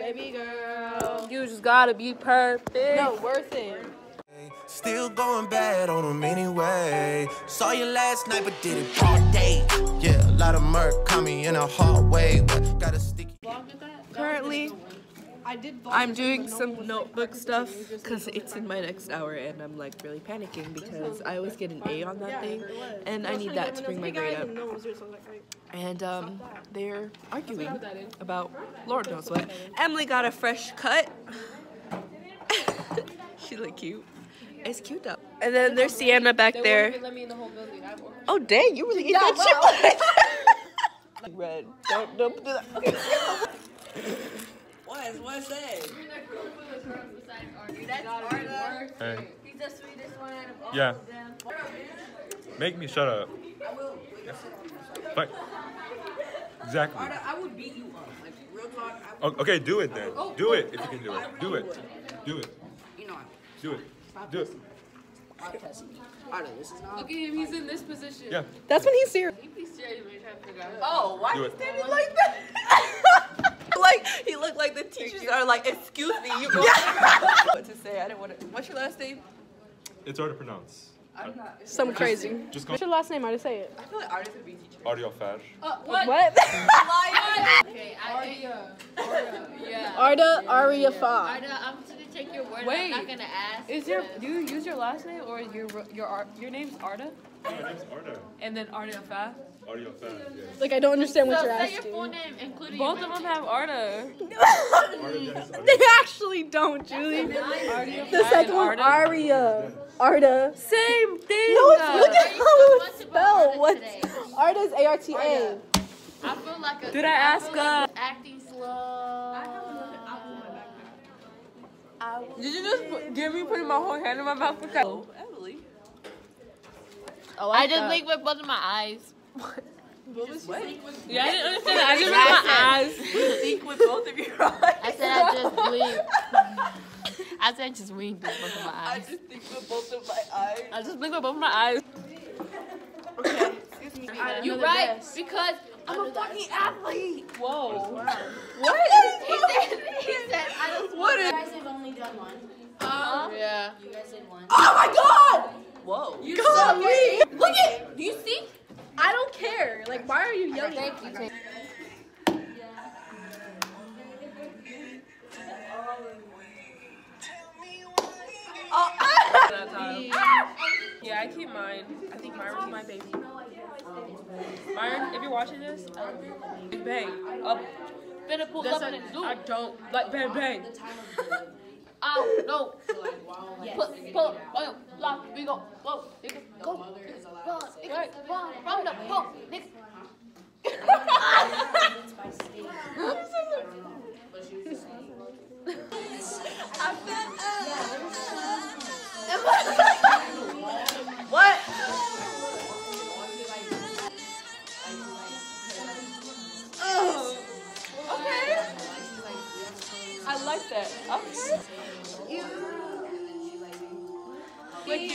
baby girl. You just gotta be perfect. No, worth it. Still going bad on them anyway. Saw you last night, but did it all day. Yeah, a lot of murk caught me in a hard way, but got a sticky. Currently, I did. I'm doing some notebook stuff because it's in my next hour and I'm like really panicking because I always get an A on that thing and I need that to bring my grade up. And um, they're arguing about Lord knows what. Emily got a fresh cut. she look cute. It's cute up. And then there's Sienna back there. Oh dang, you really eat that chip. Red. Don't don't do that. Okay. What is, what is that? Hey. Yeah. Make me shut up. i But exactly. I would beat you up. Like, real talk, I O- Okay, do it then. Oh, do oh, it if you can do it. Do it. Do it. you know, Do it. Do it. I'm testing. This is not. Look at him, he's in this position. Yeah. That's when he's serious. He's serious when you're trying to figure out. Oh, why Do you standing like that? Like he looked like the teachers are like, excuse me, you what to say? I didn't want to. What's your last name? It's hard to pronounce. I'm not. Some crazy. Just go What's your last name? How to say it? I feel like artists would be teachers. audio fash. Uh, what? What? Okay, I, yeah. Arda Aria Fa. Arda, I'm just gonna take your word. Wait. I'm not gonna ask. Is your do you use your last name or your your ar- your name's Arda My name's Arda. and then Arda Fa? Audio fash. Yeah. Like I don't understand what So you're say your asking. full name, including Both of them have Arda. Arda Dennis. They actually don't, Julie. Arda The second one, Arda. Aria. Arda. Same thing. No, it's, look at how much it's spelled. What? today. Arda's A R T A. I feel like a. Did I ask, feel like uh, acting slow. Did you just put, give me putting my whole hand in my mouth? Because Oh, Emily. I just blinked with both of my eyes. Yeah, I didn't understand that. I just rolled my eyes. Think with both of your eyes. I said I just blinked. I said I just winked with both of my eyes. I just think with both of my eyes. I just blinked with both of my eyes. Okay. You're right because I'm a fucking athlete. Whoa. What? He said, he said, I don't What You is? guys have only done one. Um, yeah. You guys did one. Oh my god! Whoa. You Golly. Look at. Do you see? I don't care. Like, why are you yelling? Thank you. Thank That time. Yeah, I keep mine. I think Myron's my baby. Myron, if you're watching this, Big Bang. Up. Better pull up and zoom. I don't like Bang Bang. Ow, no. yes. Pull, pull, oh, lock, we go, go, nigga, go, run, nigga, run, run up, nigga.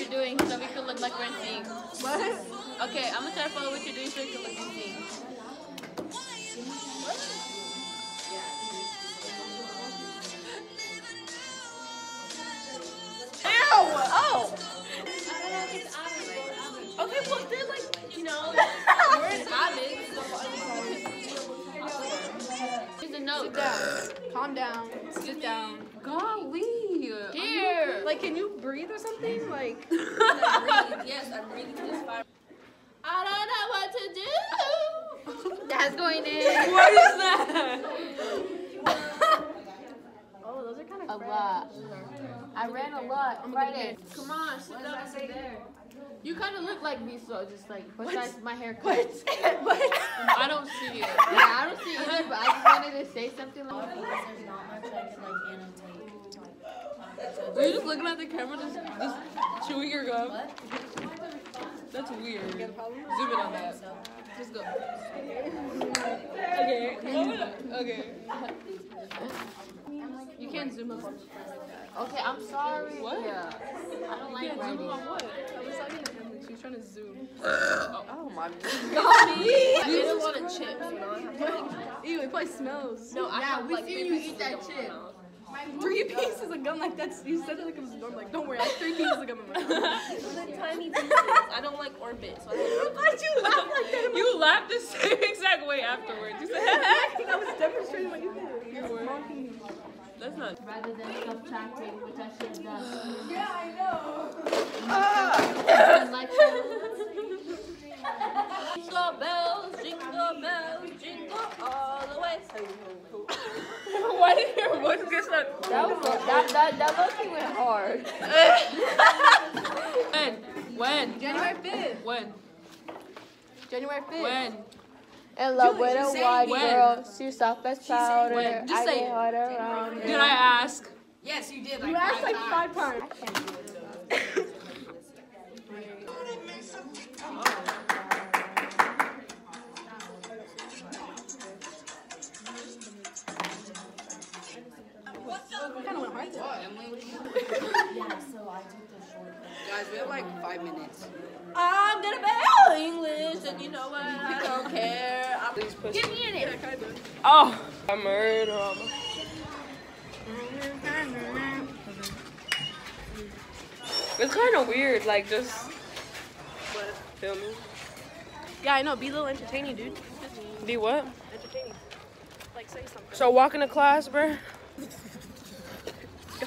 You're doing so we can look like we're in sync. What? Okay, I'm gonna try to follow what you're doing so we can look in sync. Oh. Okay, well, they're like, you know, something? Mm-hmm. Like, Yes, I'm reading this fire. I don't know what to do. That's going in. What is that? oh, those are kind of A lot. I ran a lot Friday. Come on, sit down and sit there. You kind of look like me, so just like besides my haircut. I don't see it. Yeah, I don't see it either, but I just wanted to say something like. Because there's not much I could like annotate. Are you just looking at the camera, just, just chewing your gum? That's weird. Zoom in on that. Just go. Okay. Okay. You can't zoom up. Okay, I'm sorry. What? Yeah. I don't like Zoom writing. on what? I was talking to Emily. She was trying to zoom. Oh my I ate a lot of chips. You know? Ew, it probably smells. No, I have like seen three you eat that of gum in chip. My mouth. Three pieces of gum like that's you said it like it was normal. Like don't worry, I have three pieces of gum in my mouth. Tiny pieces. I don't like Orbit. So I don't Why'd you laugh like that? You laughed the same exact way afterwards. You said, I was demonstrating what you did. You were. That's not. Rather than subtracting, which I should have done. Yeah, I know. I like Jingle bells, jingle bells, jingle all the way. Why did your voice get so? that was that that that look went hard. When? When? January 5th. When? January 5th. When? And love with a white when. girl, she soft as powder. when. Just I say get it. hard around her. Did I ask? Yes, you did. You Like asked five like times. five times. Kind of went hard. Guys, we have like five minutes. I'm gonna bail English, and you know what? I don't care. I'm Get me in it. Oh, I murder him. It's kind of weird, like just. Feel me? Yeah, I know. Be a little entertaining, dude. Be what? Entertaining. Like say something. So walking to class, bruh.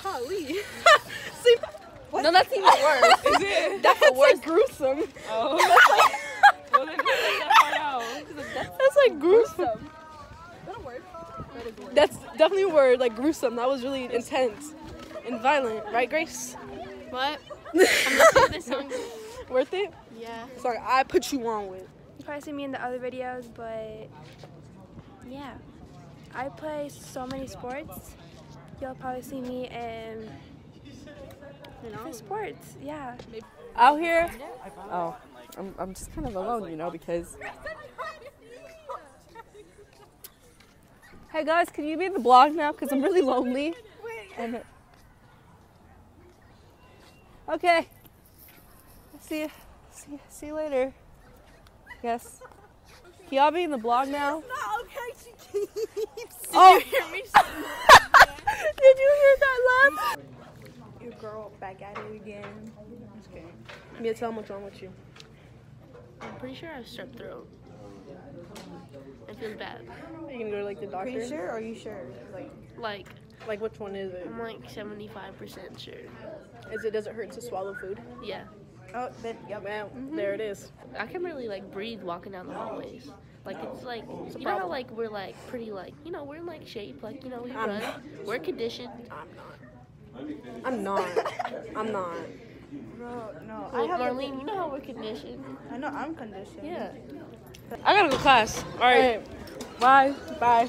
Golly. See, No, that's even worse. Is it? Oh. that's like gruesome. Oh. well, then just that part out. That's like gruesome. That's definitely a word, like gruesome. That was really intense and violent, right, Grace? What? I'm listening to this song. Worth it? Yeah. Sorry, I put you on with. You probably see me in the other videos, but yeah, I play so many sports. You'll probably see me in You know? the sports. Yeah. Out here? Oh, I'm, I'm just kind of alone, you know, because. Hey guys, can you be in the blog now? Because I'm really lonely. And okay. See you. See, see you later. Yes. Can y'all be in the blog now? Not okay, she keeps. oh. you hear me? Did you hear that laugh? Your girl back at it again. Just kidding. Mia, tell them what's wrong with you. I'm pretty sure I have strep throat. It feels bad. Are you gonna go to like the doctor? Pretty sure? Or are you sure? Like, Like, Like which one is it? I'm like 75% sure. Is it does it hurt to swallow food? Yeah. oh, then yep. Well, mm-hmm. there it is. I can really like breathe walking down the hallways. Like it's like you know how like we're like pretty like you know we're in like shape like you know we I'm run we're conditioned. I'm not. I'm not. I'm not. Bro, no. Well, I have. Marlene, you know how we're conditioned. A, I know I'm conditioned. Yeah. I gotta go class. All right. Bye. Bye.